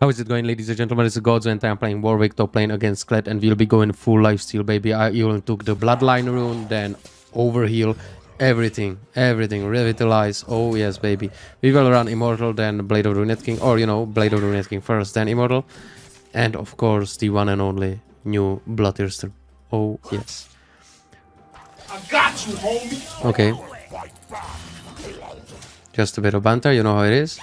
How is it going, ladies and gentlemen? It's Godzu and I'm playing Warwick top lane against Kled and we'll be going full lifesteal, baby. I even took the Bloodline rune, then overheal, everything, everything, revitalize. Oh, yes, baby. We will run Immortal, then Blade of the Ruined King, or, you know, Blade of the Ruined King first, then Immortal. And, of course, the one and only new Bloodthirster. Oh, yes. I got you, homie. Okay. Just a bit of banter, you know how it is.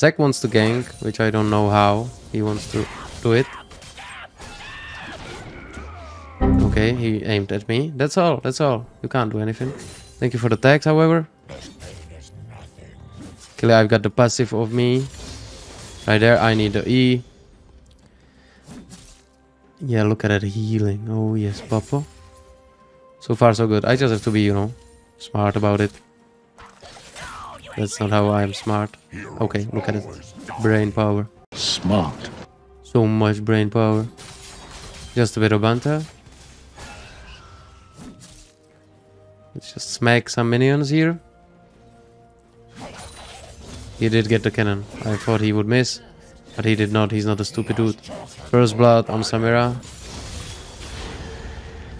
Zac wants to gank, which I don't know how he wants to do it. Okay, he aimed at me. That's all, that's all. You can't do anything. Thank you for the tags, however. Okay, I've got the passive of me. Right there, I need the E. Yeah, look at that healing. Oh yes, Papa. So far so good. I just have to be, you know, smart about it. That's not how I am smart. Okay, look at it. Brain power. Smart. So much brain power. Just a bit of banter. Let's just smack some minions here. He did get the cannon. I thought he would miss. But he did not. He's not a stupid dude. First blood on Samira.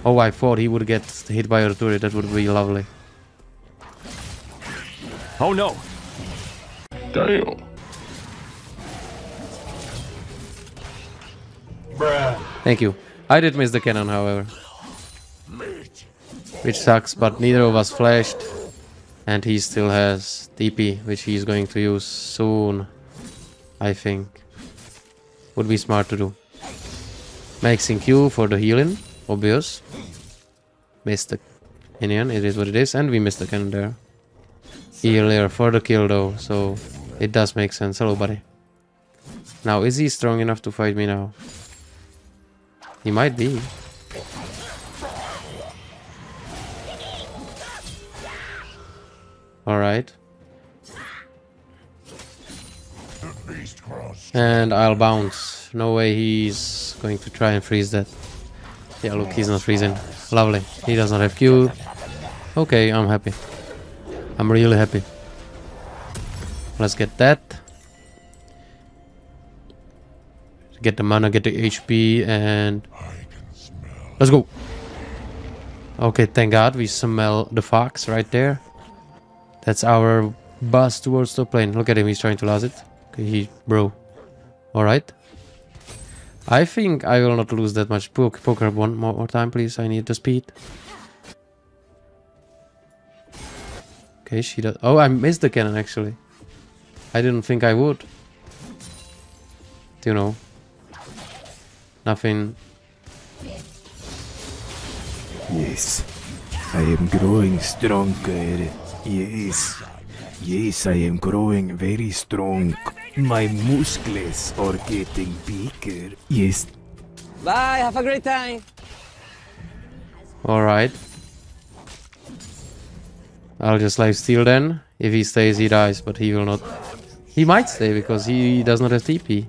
Oh, I thought he would get hit by a turret. That would be lovely. Oh no! Damn. Bruh. Thank you. I did miss the cannon, however. Which sucks, but neither of us flashed. And he still has TP, which he's going to use soon. I think. Would be smart to do. Maxing Q for the healing, obvious. Missed the minion, it is what it is, and we missed the cannon there. Healer for the kill though, so it does make sense. Hello, buddy. Now, is he strong enough to fight me now? He might be. Alright. And I'll bounce. No way he's going to try and freeze that. Yeah, look, he's not freezing. Lovely. He does not have Q. Okay, I'm happy. I'm really happy. Let's get that. Get the mana, get the HP, and... Let's go! Okay, thank god we smell the fox right there. That's our bus towards the plane. Look at him, he's trying to lose it. Okay, he... bro. Alright. I think I will not lose that much. Poke, poker one more, more time, please. I need the speed. Okay, she does. Oh, I missed the cannon actually. I didn't think I would. Do you know. Nothing. Yes, I am growing stronger. Yes, yes, I am growing very strong. My muscles are getting bigger. Yes, Bye, have a great time. Alright. I'll just life steal then. If he stays, he dies, but he will not. He might stay because he does not have TP.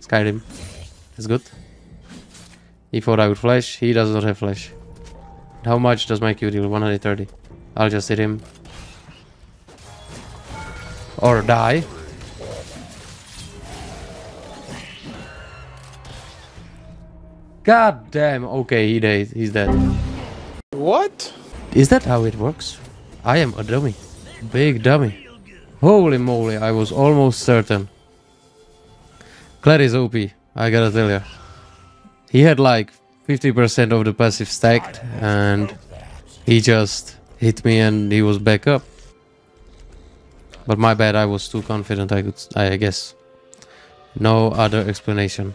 Skyrim. That's good. He thought I would flash. He does not have flash. How much does my Q deal? 130. I'll just hit him. Or die. God damn. Okay, he died. He's dead. What? Is that how it works? I am a dummy. Big dummy. Holy moly, I was almost certain. Kled is OP, I gotta tell ya. He had like 50% of the passive stacked and he just hit me and he was back up. But my bad, I was too confident I could, I guess. No other explanation.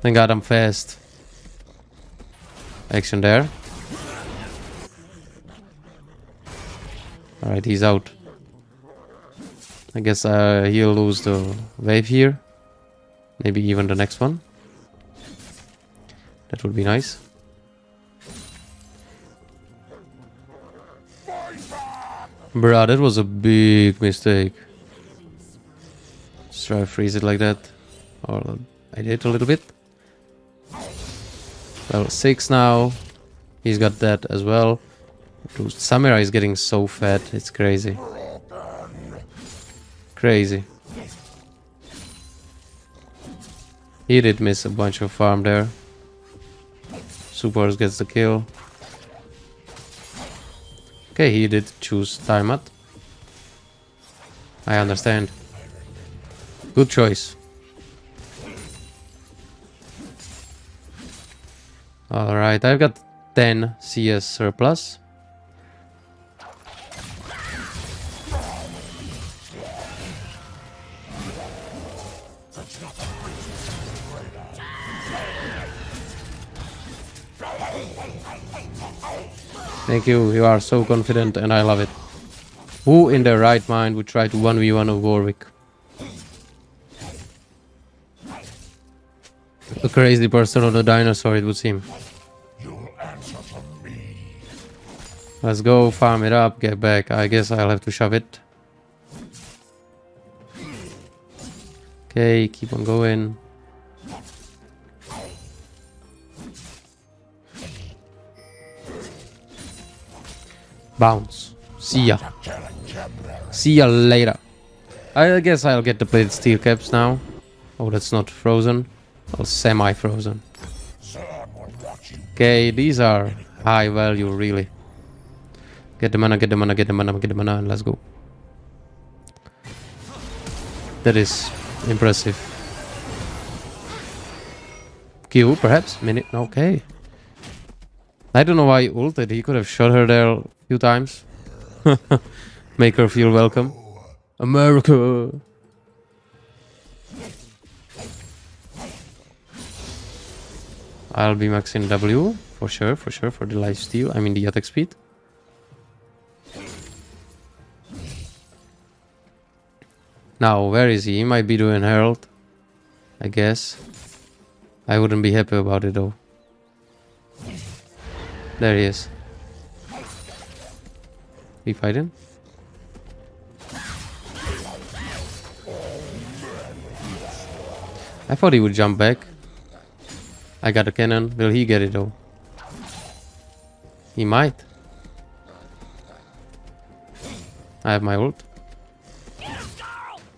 Thank god I'm fast. Action there. Alright, he's out. I guess uh, he'll lose the wave here. Maybe even the next one. That would be nice. Bruh, that was a big mistake. Let's try to freeze it like that. Or I did a little bit. Level 6 now. He's got that as well. Dude, Samira is getting so fat, it's crazy. Crazy. He did miss a bunch of farm there. Supers gets the kill. Okay, he did choose Tiamat. I understand. Good choice. Alright, I've got 10 CS surplus. Thank you, you are so confident and I love it. Who in their right mind would try to 1v1 of Warwick? A crazy person on a dinosaur, it would seem. Let's go, farm it up, get back. I guess I'll have to shove it. Okay, keep on going. Bounce. See ya. See ya later. I guess I'll get the plated steel caps now. Oh, that's not frozen. Oh, semi-frozen. Okay, these are high value, really. Get the mana, get the mana, get the mana, get the mana, and let's go. That is impressive. Q, perhaps? Minute, okay. I don't know why he ulted. He could have shot her there a few times. Make her feel welcome. America! I'll be maxing W, for sure, for sure, for the life steal. I mean the attack speed. Now, where is he? He might be doing Herald. I guess. I wouldn't be happy about it though. There he is. He fighting? I thought he would jump back. I got a cannon. Will he get it though? He might. I have my ult.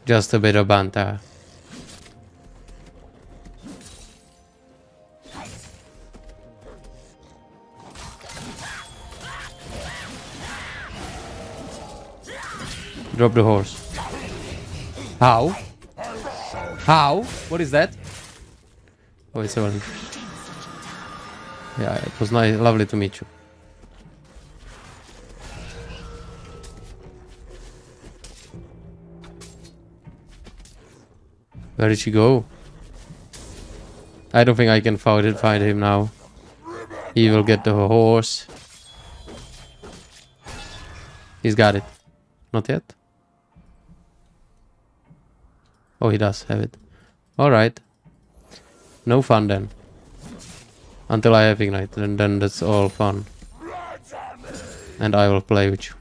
Just a bit of banter. Drop the horse. How? How? What is that? Oh, it's one. Yeah, it was nice, lovely to meet you. Where did she go? I don't think I can find it, find him now. He will get the horse. He's got it. Not yet. Oh, he does have it. Alright. No fun then. Until I have Ignite, and then that's all fun. And I will play with you.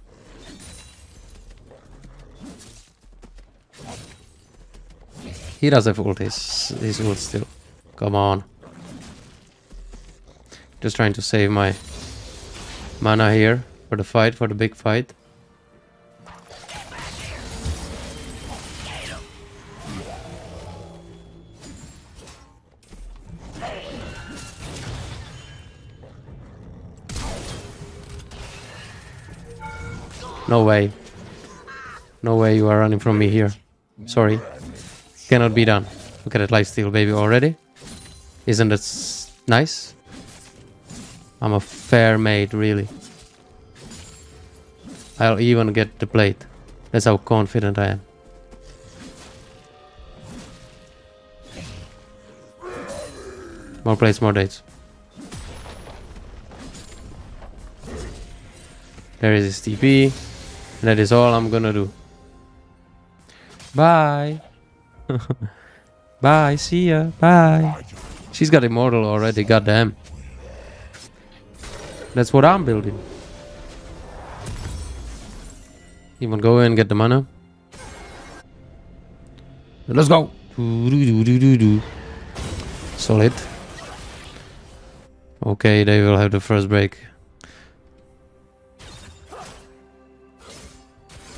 He does have ult, his, his ult still. Come on. Just trying to save my mana here for the fight, for the big fight. No way. No way you are running from me here. Sorry. Cannot be done. Look at that lifesteal baby already. Isn't that nice? I'm a fair mate, really. I'll even get the plate. That's how confident I am. More plates, more dates. There is his TP. That is all I'm gonna do. Bye. Bye, see ya. Bye. She's got immortal already, goddamn. That's what I'm building. Even go and get the mana. Let's go. Solid. Okay, they will have the first break.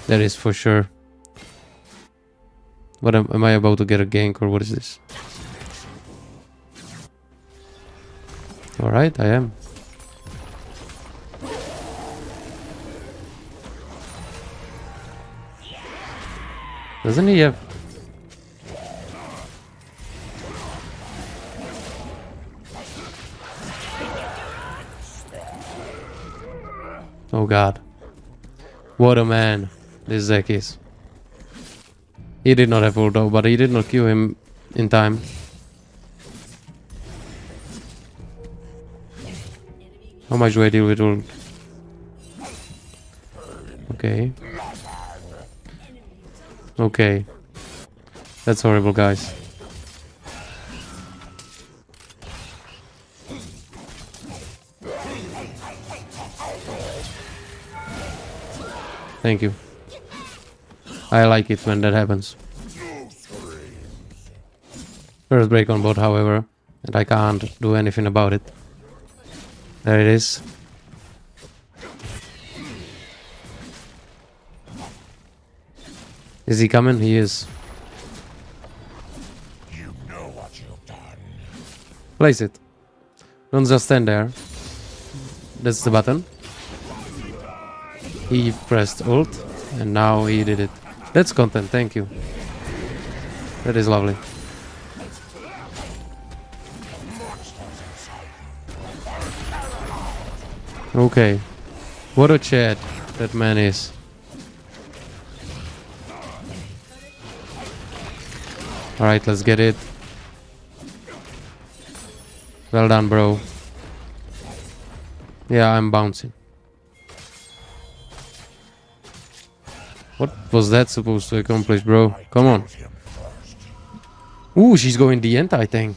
That is for sure. What am, am I about to get a gank or what is this? Alright, I am. Doesn't he have... Oh god. What a man this Zac is. He did not have ult but he did not kill him in time. How much do I deal with ult? Okay. Okay. That's horrible, guys. Thank you. I like it when that happens. First break on board, however, and I can't do anything about it. There it is. Is he coming? He is. You know. Place it. Don't just stand there. That's the button. He pressed ult, and now he did it. That's content, thank you. That is lovely. Okay. What a chat that man is. Alright, let's get it. Well done, bro. Yeah, I'm bouncing. What was that supposed to accomplish, bro? Come on. Ooh, she's going the end, I think.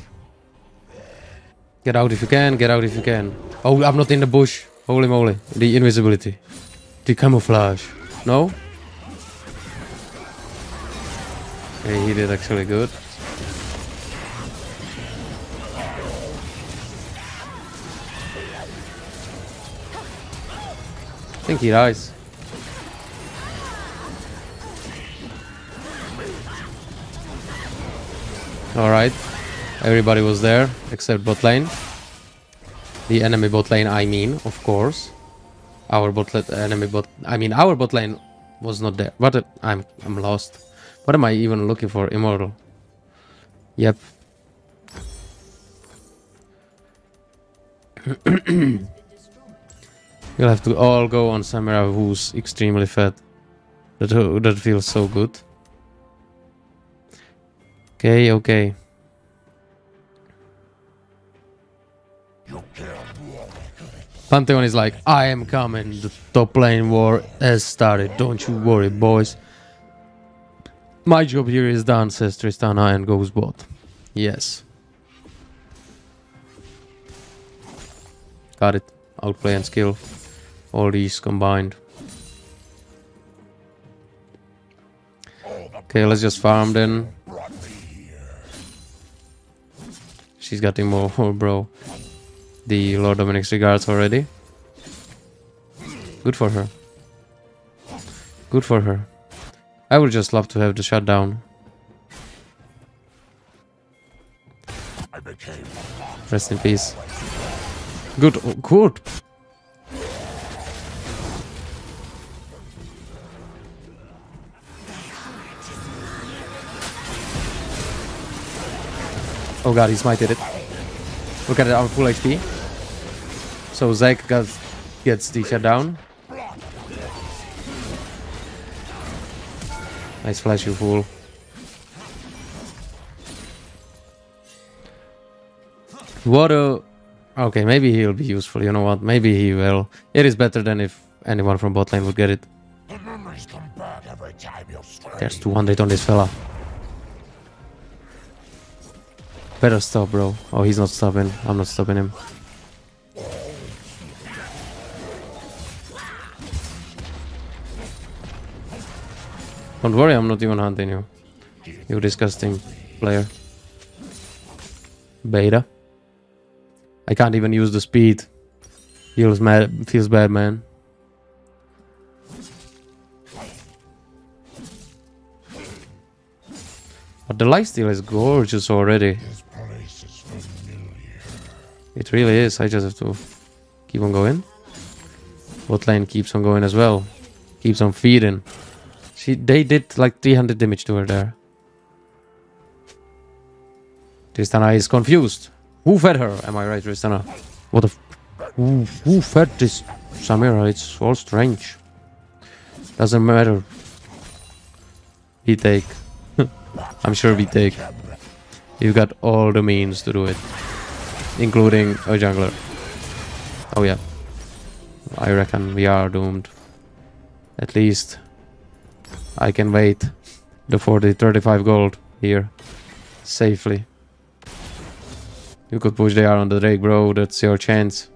Get out if you can, get out if you can. Oh, I'm not in the bush. Holy moly. The invisibility. The camouflage. No? Hey, he did actually good. I think he dies. Alright. Everybody was there except bot lane. The enemy bot lane, I mean, of course. Our bot lane, enemy bot, I mean, our bot lane was not there. What? A, uh, I'm, I'm lost. What am I even looking for? Immortal. Yep. You'll have to all go on Samira who's extremely fat. That, that feels so good. Okay, okay. Pantheon is like, I am coming. The top lane war has started. Don't you worry, boys. My job here is done, says Tristana and goes bot. Yes. Got it. Outplay and skill. All these combined. Okay, let's just farm then. She's getting more, bro. The Lord Dominik's regards already. Good for her. Good for her. I would just love to have the shutdown. Rest in peace. Good, good. Oh god, he smited it. Look at it on full HP. So Zac got, gets the shutdown. Nice flash, you fool. What a... Okay, maybe he'll be useful, you know what? Maybe he will. It is better than if anyone from bot lane would get it. The come back every time you. There's 200 on this fella. Better stop, bro. Oh, he's not stopping. I'm not stopping him. Don't worry, I'm not even hunting you. You disgusting player. Beta. I can't even use the speed. Feels mad. Feels bad, man. But the lifesteal is gorgeous already. It really is. I just have to keep on going. Bot lane keeps on going as well. Keeps on feeding. She, they did like 300 damage to her there. Tristana is confused. Who fed her? Am I right, Tristana? What the who, who fed this Samira? It's all strange. Doesn't matter. We take. I'm sure we take. You've got all the means to do it. Including a jungler. Oh yeah. I reckon we are doomed. At least I can wait the 40 35 gold here safely. You could push there on the Drake, bro. That's your chance.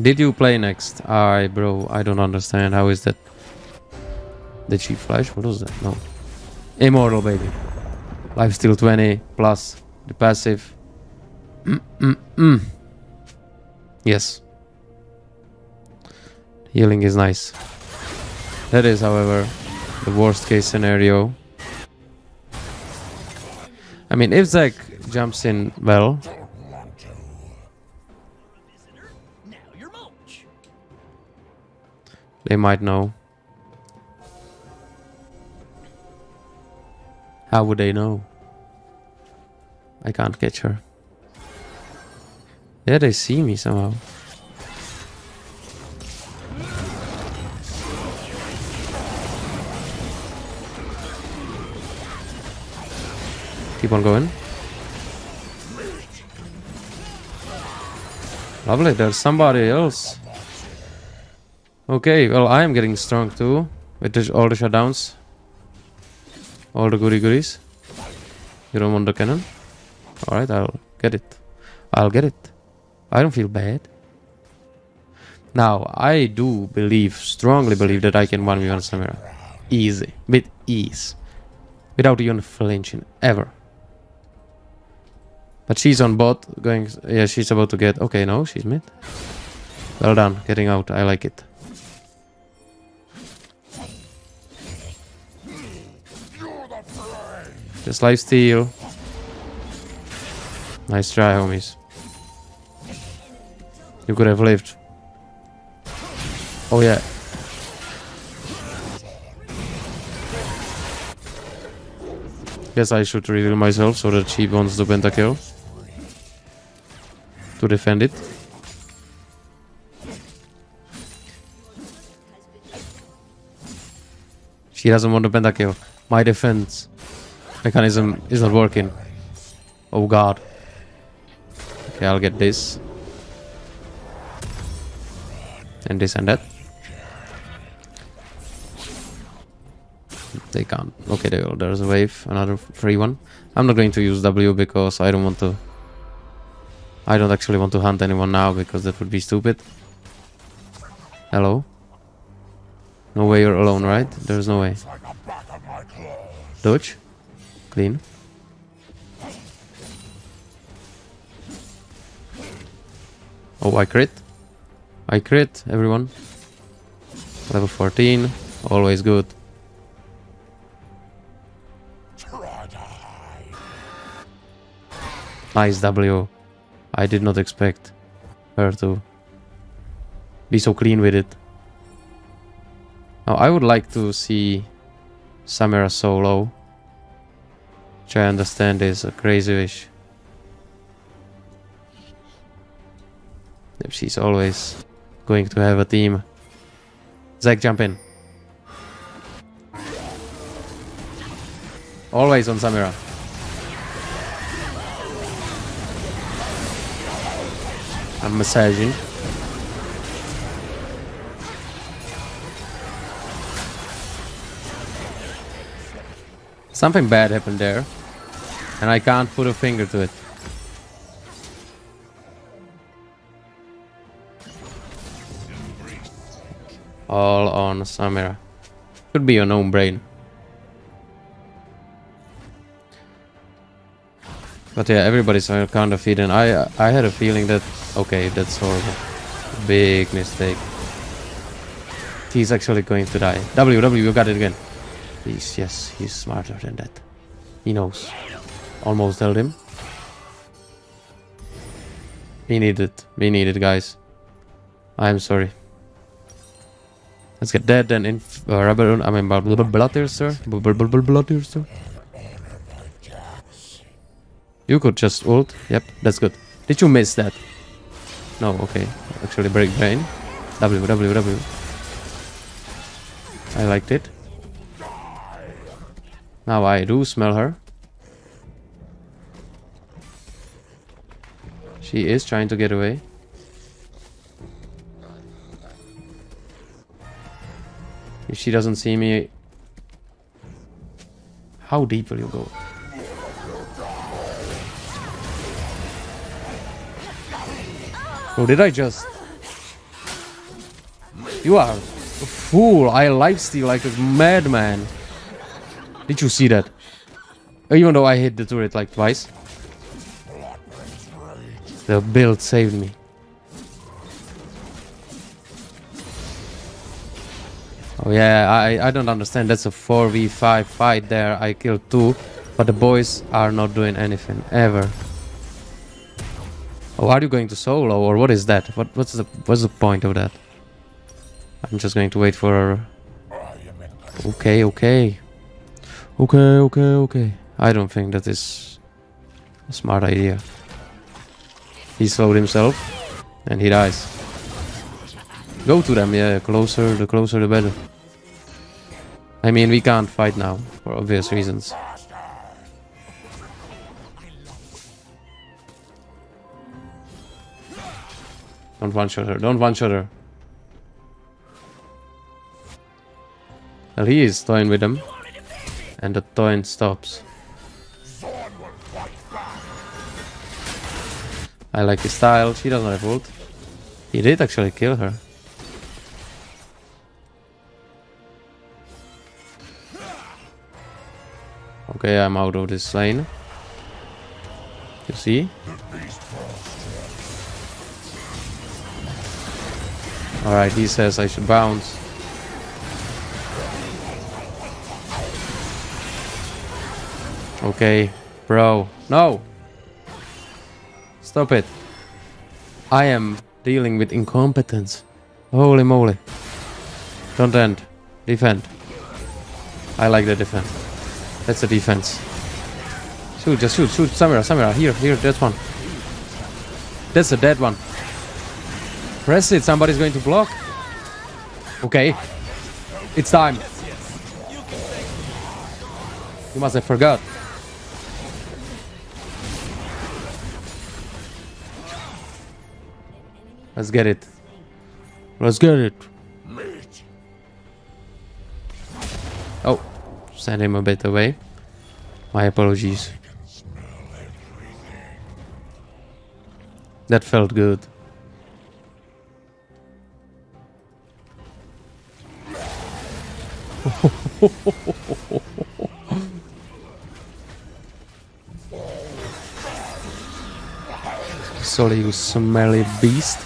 Did you play next? I, bro, I don't understand. How is that? Did she flash? What was that? No. Immortal, baby. Life steal 20 plus the passive. Mm, mm, mm. Yes. Healing is nice. That is, however, the worst case scenario. I mean, if Zac jumps in well, they might know. How would they know? I can't catch her. Yeah, they see me somehow. Keep on going. Lovely, there's somebody else. Okay, well, I am getting strong too. With the, all the shutdowns. All the goody goodies. You don't want the cannon? Alright, I'll get it. I'll get it. I don't feel bad. Now, I do believe, strongly believe that I can 1v1 Samira. Easy. With ease. Without even flinching. Ever. But she's on bot, going... Yeah, she's about to get... Okay, no, she's mid. Well done, getting out. I like it. Just life steal. Nice try, homies. You could have lived. Oh yeah. Guess I should reveal myself so that she wants the pentakill. To defend it. She doesn't want the pentakill. My defense mechanism is not working. Oh god. Okay, I'll get this. And this and that. They can't. Okay, there, there's a wave. Another free one. I'm not going to use W because I don't want to... I don't actually want to hunt anyone now because that would be stupid. Hello? No way you're alone, right? There's no way. Dodge. Clean. Oh, I crit. I crit, everyone. Level 14. Always good. Nice W. I did not expect her to be so clean with it. Now, I would like to see Samira solo. Which I understand is a crazy wish. If she's always going to have a team. Zac, jump in. Always on Samira. I'm massaging. Something bad happened there. And I can't put a finger to it. All on Samira. Could be a no-brain. But yeah, everybody's uh, kind of feeding. I I had a feeling that okay, that's horrible. Big mistake. He's actually going to die. W, W, you got it again. He's, yes, he's smarter than that. He knows. Almost held him. We need it. We need it, guys. I'm sorry. Let's get that then in uh, rubber. I mean, bloodthirster. Bloodthirster. You could just ult. Yep, that's good. Did you miss that? No, okay. Actually, break brain. W, W, W. I liked it. Now I do smell her. She is trying to get away. If she doesn't see me... How deep will you go? Oh, did I just... You are a fool. I lifesteal like a madman. Did you see that? Even though I hit the turret like twice. The build saved me. Oh yeah, I, I don't understand. That's a 4v5 fight there. I killed two, but the boys are not doing anything, ever. Oh, are you going to solo or what is that? What what's the what's the point of that? I'm just going to wait for Okay, okay. Okay, okay, okay. I don't think that is a smart idea. He slowed himself and he dies. Go to them, yeah, closer, the closer the better. I mean, we can't fight now, for obvious reasons. Don't one-shot her, don't one-shot her. Well, he is toying with them. And the toying stops. I like his style, she doesn't have ult. He did actually kill her. Okay, I'm out of this lane. You see? Alright, he says I should bounce. Okay, bro. No! Stop it. I am dealing with incompetence. Holy moly. Don't end. Defend. I like the defense. That's the defense. Shoot, just shoot, shoot. Samira, Samira. Here, here, that one. That's a dead one. Press it, somebody's going to block. Okay. It's time. You must have forgot. Let's get it. Let's get it. Send him a bit away. My apologies. That felt good. Sorry, you smelly beast.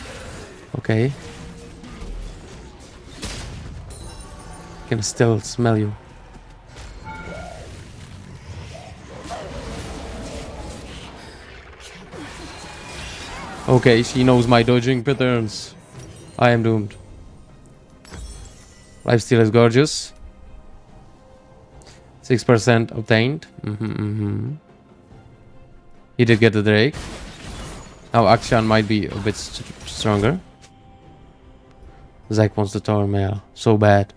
Okay. Can still smell you. Okay, she knows my dodging patterns. I am doomed. Lifesteal is gorgeous. 6% obtained. Mm -hmm, mm -hmm. He did get the Drake. Now Akshan might be a bit st stronger. Zac wants the Tormail so bad.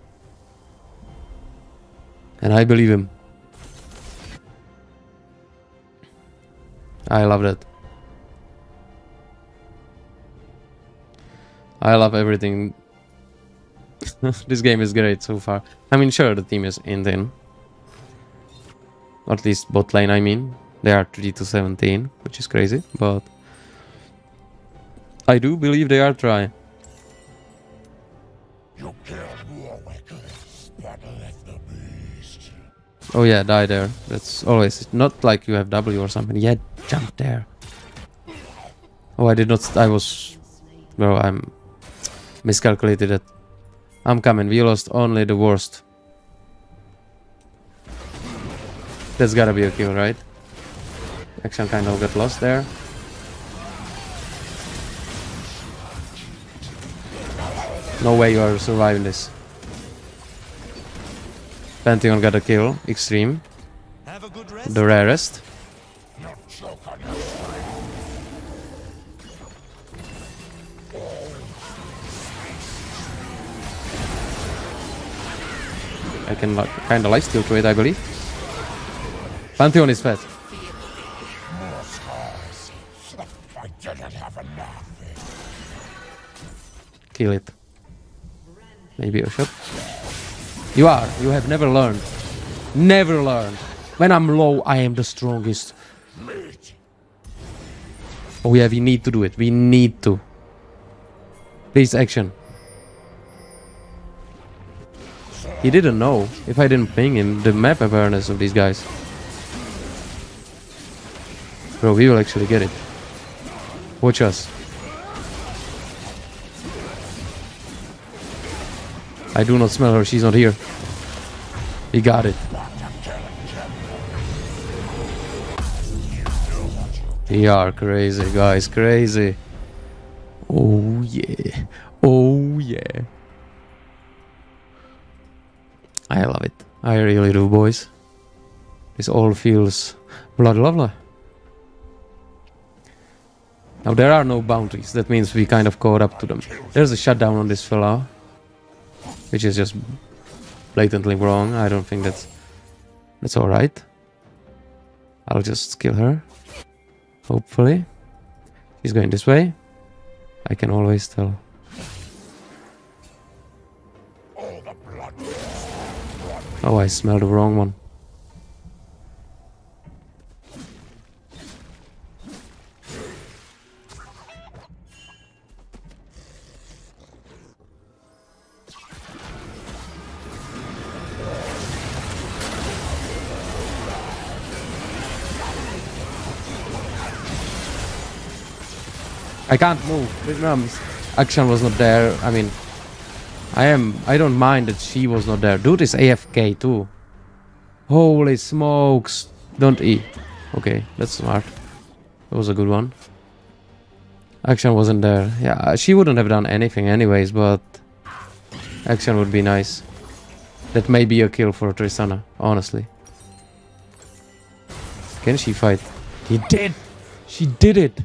And I believe him. I love that. I love everything. this game is great so far. I mean, sure, the team is in Indian. At least bot lane, I mean. They are 3 to 17, which is crazy, but... I do believe they are trying. You killed Warwick. That left the beast. Oh yeah, die there. That's always... Not like you have W or something. Yeah, jump there. Oh, I did not... I was... Bro, I'm... Miscalculated it. I'm coming. We lost only the worst. That's gotta be a kill, right? Akshan kind of got lost there. No way you are surviving this. Pantheon got a kill. Extreme. Have a good rest. The rarest. I can like, kind of lifesteal through it, I believe. Pantheon is enough. Kill it. Maybe a shot. You are. You have never learned. Never learned. When I'm low, I am the strongest. Oh yeah, we need to do it. We need to. Please, Akshan. He didn't know. If I didn't ping him, the map awareness of these guys. Bro, we will actually get it. Watch us. I do not smell her. She's not here. He got it. We are crazy, guys. Crazy. Oh, yeah. Oh, yeah. I love it. I really do, boys. This all feels bloody lovely. Now, there are no bounties. That means we kind of caught up to them. There's a shutdown on this fella. Which is just blatantly wrong. I don't think that's... That's alright. I'll just kill her. Hopefully. She's going this way. I can always tell. Oh, I smelled the wrong one. I can't move. Akshan was not there. I mean, I am. I don't mind that she was not there. Dude is AFK too. Holy smokes! Don't eat. Okay, that's smart. That was a good one. Akshan wasn't there. Yeah, uh, she wouldn't have done anything anyways, but Akshan would be nice. That may be a kill for Tristana, honestly. Can she fight? He did! She did it!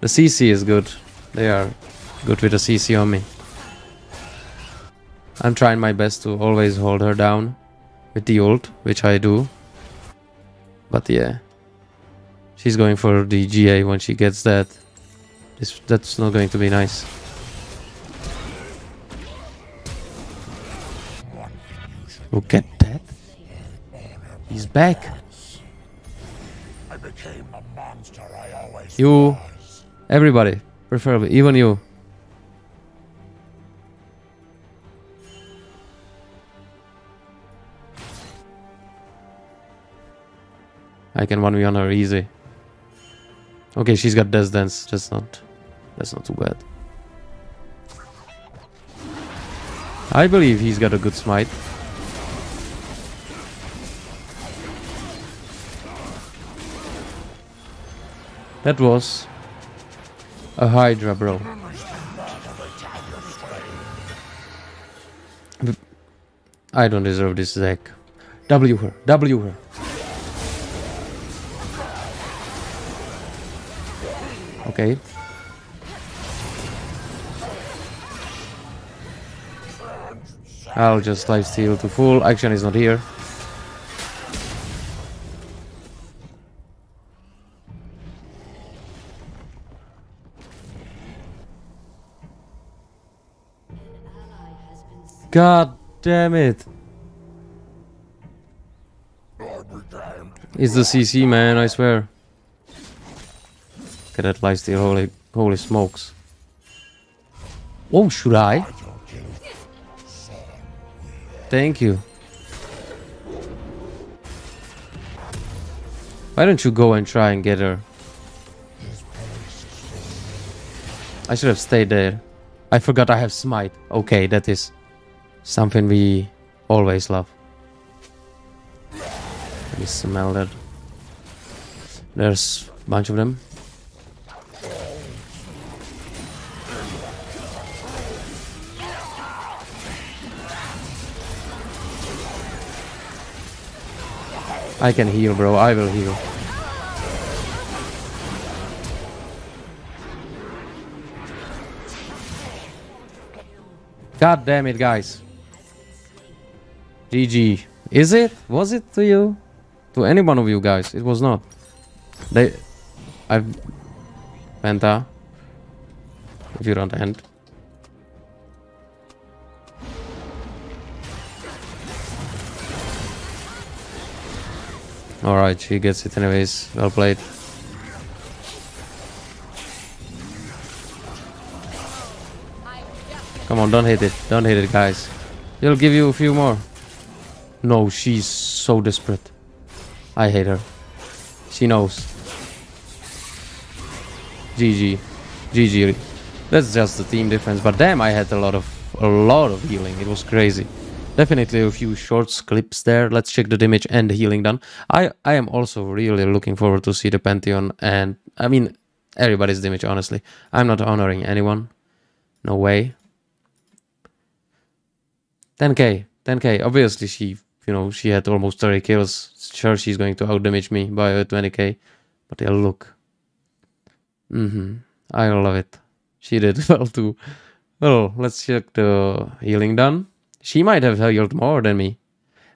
The CC is good. They are good with a CC on me. I'm trying my best to always hold her down with the ult, which I do. But yeah. She's going for the GA when she gets that. This, that's not going to be nice. Look at that. He's back. I became the monster I always You, everybody, preferably, even you. I can 1v on her easy. Okay, she's got Death Dance. That's not, that's not too bad. I believe he's got a good smite. That was a Hydra, bro. I don't deserve this, Zac. W her. W her. Okay. I'll just life steal to full. Akshan is not here. God damn it. It's the CC, man, I swear. That lifesteal, holy, holy smokes. Oh, should I? Thank you. Why don't you go and try and get her? I should have stayed there. I forgot I have smite. Okay, that is something we always love. Let me smell that. There's a bunch of them. I can heal, bro. I will heal. God damn it, guys. GG. Is it? Was it to you? To any one of you guys? It was not. They... I've... Penta. If you don't end. Alright, she gets it anyways. Well played. Come on, don't hit it. Don't hit it, guys. He'll give you a few more. No, she's so desperate. I hate her. She knows. GG. GG. That's just the team difference. But damn, I had a lot of a lot of healing. It was crazy. Definitely a few short clips there. Let's check the damage and the healing done. I I am also really looking forward to see the Pantheon and I mean everybody's damage. Honestly, I'm not honoring anyone. No way. 10k, 10k. Obviously, she, you know, she had almost 30 kills. Sure, she's going to outdamage me by 20k. But yeah, look. Mm-hmm. I love it. She did well too. Well, let's check the healing done. She might have healed more than me.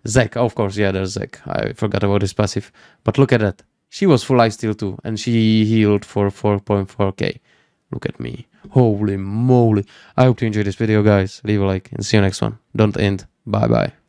Zac, of course, yeah, there's Zac. I forgot about his passive. But look at that. She was full lifesteal too, and she healed for 4.4k. Look at me. Holy moly. I hope you enjoyed this video, guys. Leave a like and see you next one. Don't end. Bye bye.